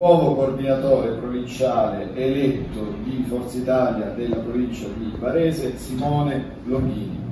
nuovo coordinatore provinciale eletto di Forza Italia della provincia di Varese, Simone Longhini.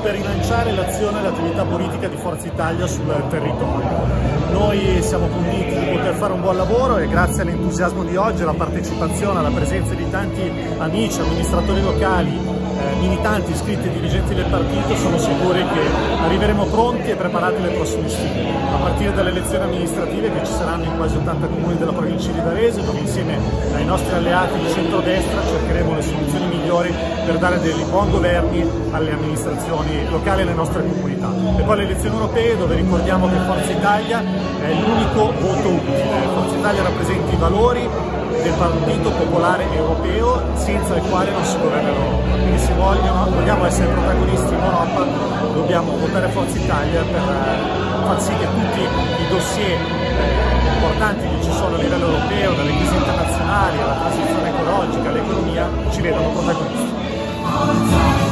per rilanciare l'azione e l'attività politica di Forza Italia sul territorio. Noi siamo convinti poter fare un buon lavoro e grazie all'entusiasmo di oggi, alla partecipazione, alla presenza di tanti amici, amministratori locali, militanti, iscritti e dirigenti del partito sono sicuri che arriveremo pronti e preparati alle prossime sfide, a partire dalle elezioni amministrative che ci saranno in quasi 80 comuni della provincia di Varese, dove insieme ai nostri alleati di centrodestra cercheremo le soluzioni migliori per dare dei buoni governi alle amministrazioni locali e alle nostre comunità. E poi le elezioni europee dove ricordiamo che Forza Italia è l'unico voto utile. Forza Italia rappresenta i valori del Partito Popolare Europeo senza il quale non si governa l'Europa. Quindi se vogliono, vogliamo essere protagonisti in Europa dobbiamo votare Forza Italia per eh, far sì che tutti i dossier eh, importanti che ci sono a livello europeo, dalle crisi internazionali alla transizione ecologica, all'economia, ci vedano protagonisti.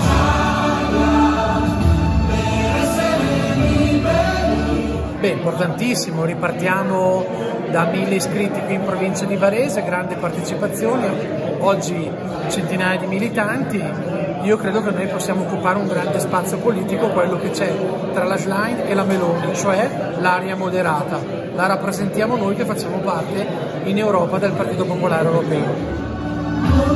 Beh, importantissimo, ripartiamo da mille iscritti qui in provincia di Varese, grande partecipazione, oggi centinaia di militanti, io credo che noi possiamo occupare un grande spazio politico, quello che c'è tra la Schlein e la Meloni, cioè l'area moderata, la rappresentiamo noi che facciamo parte in Europa del Partito Popolare Europeo.